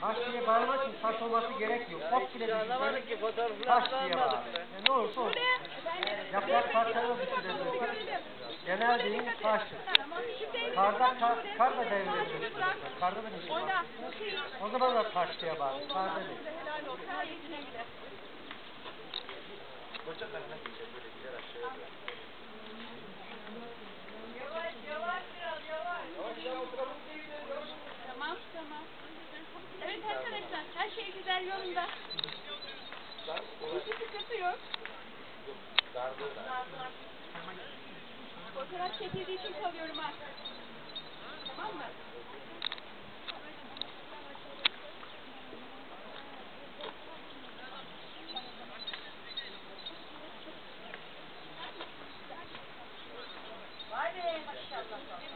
Taş diye bağırmak için taş olması gerekmiyor. Ot bile ki fotoğrafları taş diye bağır. anlamadık be. E, ne olursa olsun. Yaprak parçaları düşürebilirsin. Genel deyim taştır. Karda kar, kar da devrilir. Karda da bir şey var. O zaman da taş diye bağır. Karda değil. Tamam şeyler yolunda. Hiçbir sıkıntı yok. Fotoğraf çekildiği için kalıyorum ha. Tamam mı? Vay be maşallah.